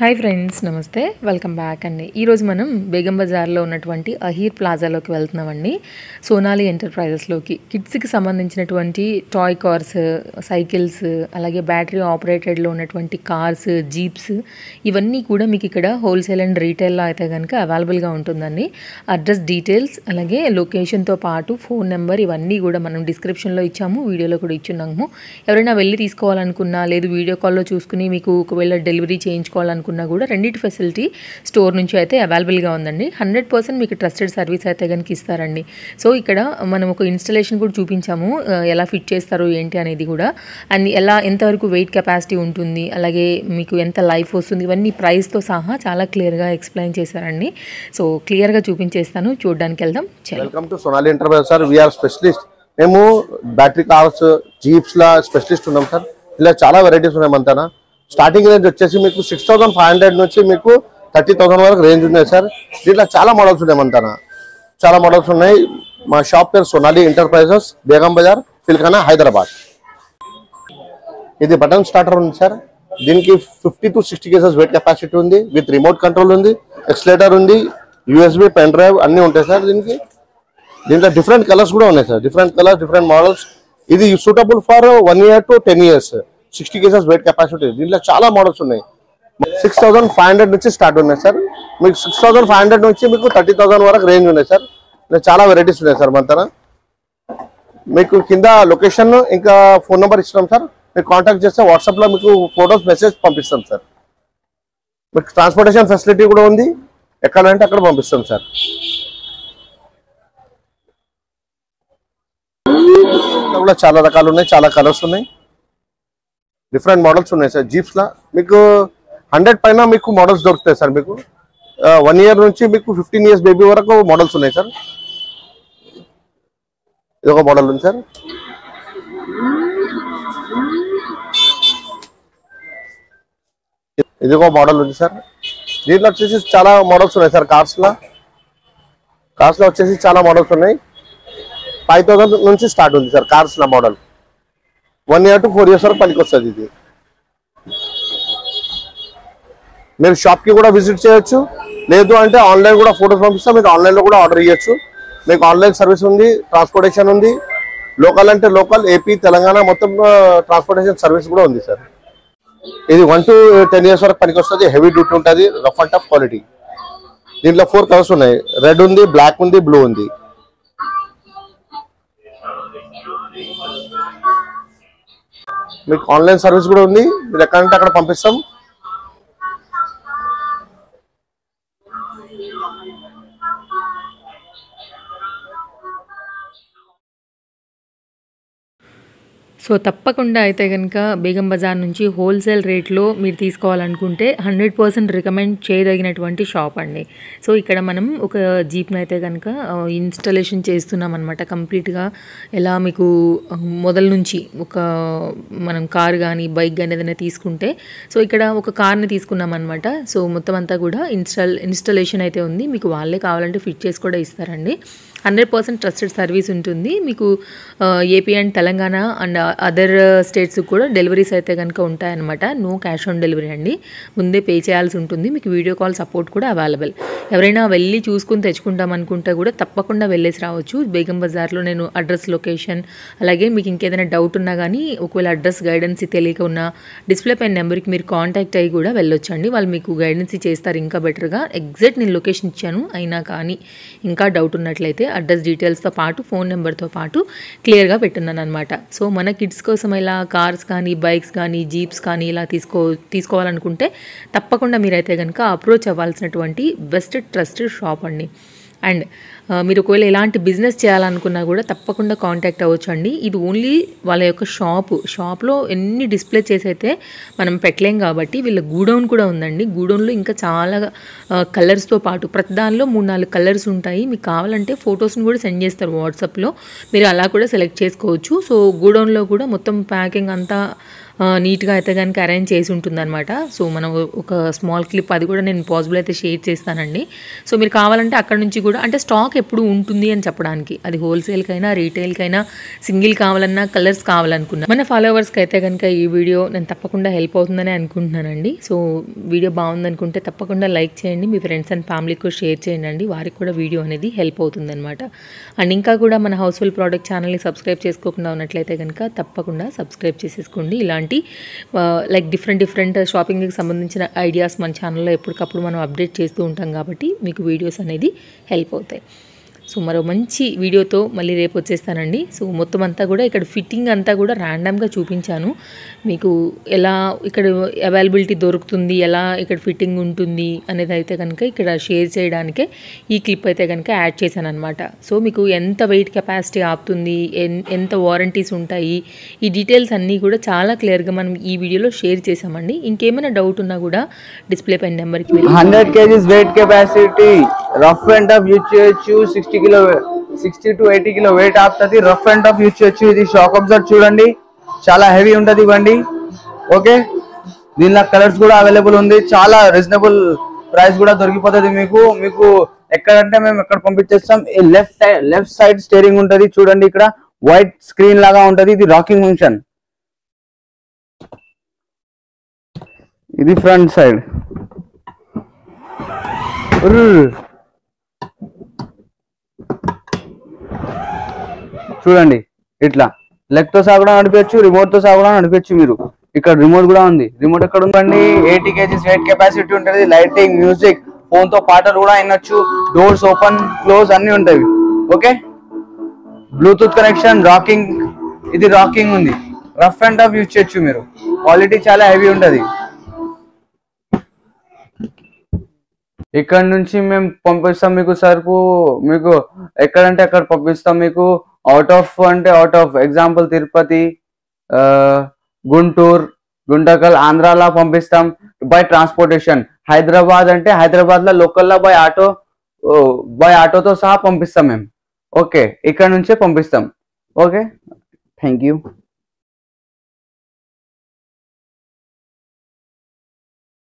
Hi friends నమస్తే. Welcome back అండి. ఈరోజు మనం బేగం బజార్లో ఉన్నటువంటి అహీర్ ప్లాజాలోకి వెళ్తున్నామండి. సోనాలి ఎంటర్ప్రైజెస్లోకి కిడ్స్కి సంబంధించినటువంటి టాయ్ కార్స్ సైకిల్స్ అలాగే బ్యాటరీ ఆపరేటెడ్లో ఉన్నటువంటి కార్స్ జీప్స్ ఇవన్నీ కూడా మీకు ఇక్కడ హోల్సేల్ అండ్ రీటైల్లో అయితే కనుక అవైలబుల్గా ఉంటుందండి. అడ్రస్ డీటెయిల్స్ అలాగే లొకేషన్తో పాటు ఫోన్ నెంబర్ ఇవన్నీ కూడా మనం డిస్క్రిప్షన్లో ఇచ్చాము వీడియోలో కూడా ఇచ్చున్నాము. ఎవరైనా వెళ్ళి తీసుకోవాలనుకున్నా లేదు వీడియో కాల్లో చూసుకుని మీకు ఒకవేళ డెలివరీ చేయించుకోవాలనుకున్నా కూడా రెండింటి ఫెసిలిటీ స్టోర్ నుంచి అయితే అవైలబుల్గా ఉందండి. హండ్రెడ్ పర్సెంట్ మీకు ట్రస్టెడ్ సర్వీస్ అయితే కనుక ఇస్తారండి. సో ఇక్కడ మనం ఒక ఇన్స్టలేషన్ కూడా చూపించాము. ఎలా ఫిట్ చేస్తారు ఏంటి అనేది కూడా. అండ్ ఎలా ఎంతవరకు వెయిట్ కెపాసిటీ ఉంటుంది అలాగే మీకు ఎంత లైఫ్ వస్తుంది ఇవన్నీ ప్రైస్తో సహా చాలా క్లియర్గా ఎక్స్ప్లెయిన్ చేశారండి. సో క్లియర్గా చూపించేస్తాను. చూడడానికి వెళ్దాం. Welcome to Sonali enterprise sir we're specialist మేము బ్యాటరీ కార్స్ జీప్స్లా స్పెషలిస్ట్ ఉన్నాం సార్ ఇలా చాలా వెరైటీస్ ఉన్నాయి మనతన స్టార్టింగ్ రేంజ్ వచ్చేసి మీకు సిక్స్ థౌసండ్ ఫైవ్ హండ్రెడ్ నుంచి మీకు థర్టీ థౌసండ్ వరకు రేంజ్ ఉన్నాయి సార్. దీంట్లో చాలా మోడల్స్ ఉన్నాయి మనతన చాలా మోడల్స్ ఉన్నాయి. మా షాప్ పేరు సోనాలి ఎంటర్ప్రైజెస్ బేగం బజార్ ఫిల్ఖానా హైదరాబాద్ ఇది బటన్ స్టార్టర్ ఉంది సార్. దీనికి fifty to sixty KGs weight capacity ఉంది విత్ రిమోట్ కంట్రోల్ ఉంది ఎక్స్లేటర్ ఉంది యూఎస్బి పెన్ డ్రైవ్ అన్నీ ఉంటాయి సార్ దీనికి. దీంట్లో డిఫరెంట్ కలర్స్ కూడా ఉన్నాయి sir. Different colours different models ఇది suitable for one year to ten years sixty KGs weight capacity దీంట్లో చాలా మోడల్స్ ఉన్నాయి। సిక్స్ థౌసండ్ ఫైవ్ హండ్రెడ్ నుంచి స్టార్ట్ ఉన్నాయి సార్ మీకు సిక్స్ థౌసండ్ ఫైవ్ హండ్రెడ్ నుంచి మీకు థర్టీ థౌసండ్ వరకు రేంజ్ ఉన్నాయి సార్ ఇలా చాలా వెరైటీస్ ఉన్నాయి సార్ మన తన మీకు కింద లొకేషన్ ఇంకా ఫోన్ నెంబర్ ఇస్తున్నాం సార్ మీరు కాంటాక్ట్ చేస్తే వాట్సాప్లో మీకు ఫొటోస్ మెసేజ్ పంపిస్తాం సార్ మీకు ట్రాన్స్పోర్టేషన్ ఫెసిలిటీ కూడా ఉంది. ఎక్కడంటే అక్కడ పంపిస్తాం సార్ ఇంకా కూడా చాలా రకాలు ఉన్నాయి చాలా కలర్స్ ఉన్నాయి. డిఫరెంట్ మోడల్స్ ఉన్నాయి సార్. జీప్స్ లా మీకు హండ్రెడ్ పైన మీకు మోడల్స్ దొరుకుతాయి సార్ మీకు. వన్ ఇయర్ నుంచి మీకు ఫిఫ్టీన్ ఇయర్స్ బేబీ వరకు మోడల్స్ ఉన్నాయి సార్. ఇది ఒక మోడల్ ఉంది సార్. ఇది ఒక మోడల్ ఉంది సార్. దీంట్లో వచ్చేసి చాలా మోడల్స్ ఉన్నాయి సార్ కార్స్ లా కార్స్లో వచ్చేసి చాలా మోడల్స్ ఉన్నాయి. ఫైవ్ థౌసండ్ నుంచి స్టార్ట్ ఉంది sir cars law model one year to four years వరకు పనికొస్తుంది ఇది. మీరు షాప్కి కూడా విజిట్ చేయొచ్చు. లేదు అంటే ఆన్లైన్ కూడా ఫోటోస్ పంపిస్తాం మీకు ఆన్లైన్లో కూడా ఆర్డర్ ఇవ్వచ్చు మీకు ఆన్లైన్ సర్వీస్ ఉంది ట్రాన్స్పోర్టేషన్ ఉంది. లోకల్ అంటే లోకల్ ఏపీ తెలంగాణ మొత్తం ట్రాన్స్పోర్టేషన్ సర్వీస్ కూడా ఉంది సార్ ఇది వన్ టు టెన్ ఇయర్స్ వరకు పనికొస్తుంది హెవీ డ్యూటీ ఉంటుంది రఫ్ అండ్ టఫ్ క్వాలిటీ దీంట్లో ఫోర్ కలర్స్ ఉన్నాయి. రెడ్ ఉంది బ్లాక్ ఉంది బ్లూ ఉంది. మీకు ఆన్లైన్ సర్వీస్ కూడా ఉంది. మీరు ఎక్కడంటే అక్కడ పంపిస్తాం. సో తప్పకుండా అయితే కనుక బేగం బజార్ నుంచి హోల్సేల్ రేట్లో మీరు తీసుకోవాలనుకుంటే హండ్రెడ్ పర్సెంట్ రికమెండ్ చేయదగినటువంటి షాప్ అండి. సో ఇక్కడ మనం ఒక జీప్ని అయితే కనుక ఇన్స్టలేషన్ చేస్తున్నాం అనమాట కంప్లీట్గా ఎలా మీకు మొదల నుంచి ఒక మనం కార్ కానీ బైక్ కానీ ఏదైనా తీసుకుంటే సో ఇక్కడ ఒక కార్ని తీసుకున్నాం అనమాట సో మొత్తం అంతా కూడా ఇన్స్టాల్ ఇన్స్టలేషన్ అయితే ఉంది. మీకు వాళ్ళే కావాలంటే ఫిట్ చేసి కూడా ఇస్తారండి. హండ్రెడ్ పర్సెంట్ ట్రస్టెడ్ సర్వీస్ ఉంటుంది. మీకు AP and Telangana and other states కూడా డెలివరీస్ అయితే కనుక ఉంటాయన్నమాట. నో క్యాష్ ఆన్ డెలివరీ అండి. ముందే పే చేయాల్సి ఉంటుంది. మీకు వీడియో కాల్ సపోర్ట్ కూడా అవైలబుల్. ఎవరైనా వెళ్ళి చూసుకుని తెచ్చుకుంటాం అనుకుంటే కూడా తప్పకుండా వెళ్ళేసి రావచ్చు. బేగం బజార్లో నేను అడ్రస్ లొకేషన్ అలాగే మీకు ఇంకేదైనా డౌట్ ఉన్నా కానీ ఒకవేళ అడ్రస్ గైడెన్స్ తెలియక ఉన్న డిస్ప్లే పైన నెంబర్కి మీరు కాంటాక్ట్ అయ్యి కూడా వెళ్ళొచ్చండి. వాళ్ళు మీకు గైడెన్స్ చేస్తారు ఇంకా బెటర్గా. ఎగ్జాక్ట్ నేను లొకేషన్ ఇచ్చాను. అయినా కానీ ఇంకా డౌట్ ఉన్నట్లయితే అడ్రస్ డీటెయిల్స్తో పాటు ఫోన్ నెంబర్తో పాటు క్లియర్గా పెట్టున్నాను అనమాట సో మన కిడ్స్ కోసం ఇలా కార్స్ కానీ బైక్స్ కానీ జీప్స్ కానీ ఇలా తీసుకో తీసుకోవాలనుకుంటే తప్పకుండా మీరైతే కనుక అప్రోచ్ అవ్వాల్సినటువంటి బెస్ట్ ట్రస్టెడ్ షాప్ అండి. అండ్ మీరు ఒకవేళ ఎలాంటి బిజినెస్ చేయాలనుకున్నా కూడా తప్పకుండా కాంటాక్ట్ అవ్వచ్చు అండి ఇది ఓన్లీ వాళ్ళ యొక్క షాపు. షాప్లో ఎన్ని డిస్ప్లే చేసి అయితే మనం పెట్టలేం కాబట్టి వీళ్ళ గూడౌన్ కూడా ఉందండి. గూడౌన్లో ఇంకా చాలా కలర్స్తో పాటు ప్రతి దానిలో మూడు నాలుగు కలర్స్ ఉంటాయి. మీకు కావాలంటే ఫొటోస్ని కూడా సెండ్ చేస్తారు వాట్సాప్లో. మీరు అలా కూడా సెలెక్ట్ చేసుకోవచ్చు. సో గూడౌన్లో కూడా మొత్తం ప్యాకింగ్ అంతా నీట్గా అయితే కనుక అరేంజ్ చేసి ఉంటుందన్నమాట. సో మనం ఒక స్మాల్ క్లిప్ అది కూడా నేను పాసిబుల్ అయితే షేర్ చేస్తానండి. సో మీరు కావాలంటే అక్కడ నుంచి కూడా అంటే స్టాక్ ఎప్పుడు ఉంటుంది అని చెప్పడానికి. అది హోల్సేల్కైనా రీటైల్కైనా సింగిల్ కావాలన్నా కలర్స్ కావాలనుకున్నా. మన ఫాలోవర్స్కి అయితే కనుక ఈ వీడియో నేను తప్పకుండా హెల్ప్ అవుతుందని అనుకుంటున్నానండి. సో వీడియో బాగుందనుకుంటే తప్పకుండా లైక్ చేయండి. మీ ఫ్రెండ్స్ అండ్ ఫ్యామిలీకి కూడా షేర్ చేయండి వారికి కూడా వీడియో అనేది హెల్ప్ అవుతుందన్నమాట. అండ్ ఇంకా కూడా మన హౌస్ఫుల్ ప్రోడక్ట్ ఛానల్ని సబ్స్క్రైబ్ చేసుకోకుండా ఉన్నట్లయితే కనుక తప్పకుండా సబ్స్క్రైబ్ చేసేసుకోండి. ఇలాంటి లైక్ డిఫరెంట్ డిఫరెంట్ షాపింగ్కి సంబంధించిన ఐడియాస్ మన ఛానల్లో ఎప్పటికప్పుడు మనం అప్డేట్ చేస్తూ ఉంటాం కాబట్టి మీకు వీడియోస్ అనేది హెల్ప్ అవుతాయి. సో మరో మంచి వీడియోతో మళ్ళీ రేపు వచ్చేస్తానండి. సో మొత్తం అంతా కూడా ఇక్కడ ఫిట్టింగ్ అంతా కూడా ర్యాండమ్గా చూపించాను. మీకు ఎలా ఇక్కడ అవైలబిలిటీ దొరుకుతుంది ఎలా ఇక్కడ ఫిట్టింగ్ ఉంటుంది అనేది అయితే కనుక ఇక్కడ షేర్ చేయడానికే ఈ క్లిప్ అయితే కనుక యాడ్ చేశాను అనమాట సో మీకు ఎంత వెయిట్ కెపాసిటీ ఆపుతుంది ఎంత వారంటీస్ ఉంటాయి ఈ డీటెయిల్స్ అన్నీ కూడా చాలా క్లియర్గా మనం ఈ వీడియోలో షేర్ చేసామండి ఇంకేమైనా డౌట్ ఉన్నా కూడా డిస్ప్లే పైన నెంబర్కి hundred kgs weight capacity rough and tough use చేయొచ్చు sixty kilo sixty to eighty kilo weight ఆపుతుంది. రఫ్ అండ్ టఫ్ యూజ్ చేయొచ్చు. ఇది షాక్ అబ్జర్వ్ చూడండి. చాలా హెవీ ఉంటది బండి ఓకే దీనిలో కలర్స్ కూడా అవైలబుల్ ఉంది. చాలా రీజనబుల్ ప్రైస్ కూడా దొరికిపోతుంది మీకు. మీకు ఎక్కడంటే మేము ఎక్కడ పంపించేస్తాం. ఈ left side left side steering ఉంటుంది. చూడండి ఇక్కడ. వైట్ స్క్రీన్ లాగా ఉంటుంది. ఇది రాకింగ్ ఫంక్షన్ ఇది ఫ్రంట్ సైడ్ చూడండి ఇట్లా. లెగ్తో సాగడం నడిపించచ్చు రిమోట్తో సాగడం నడిపించచ్చు మీరు. ఇక్కడ రిమోట్ కూడా ఉంది. రిమోట్ ఎక్కడ ఉందండి? ఎయిటీ కేజీస్ వెయిట్ కెపాసిటీ ఉంటుంది. లైటింగ్ మ్యూజిక్ ఫోన్తో పాటలు కూడా వినొచ్చు. డోర్స్ ఓపెన్ క్లోజ్ అన్ని ఉంటాయి. ఓకే బ్లూటూత్ కనెక్షన్ రాకింగ్ ఇది రాకింగ్ ఉంది. రఫ్ అండ్ టఫ్ యూజ్ చేయొచ్చు మీరు. క్వాలిటీ చాలా హెవీ ఉంటుంది. ఇక్కడ నుంచి మేము పంపిస్తాం మీకు సరుకు. మీకు ఎక్కడంటే అక్కడ పంపిస్తాం మీకు. అవుట్ ఆఫ్ అంటే out of example Tirupati Guntur Guntakal ఆంధ్రాలో పంపిస్తాం బై ట్రాన్స్పోర్టేషన్ హైదరాబాద్ అంటే హైదరాబాద్లో బై ఆటో బై ఆటోతో సహా పంపిస్తాం మేము. ఓకే ఇక్కడ నుంచే పంపిస్తాం. Okay thank you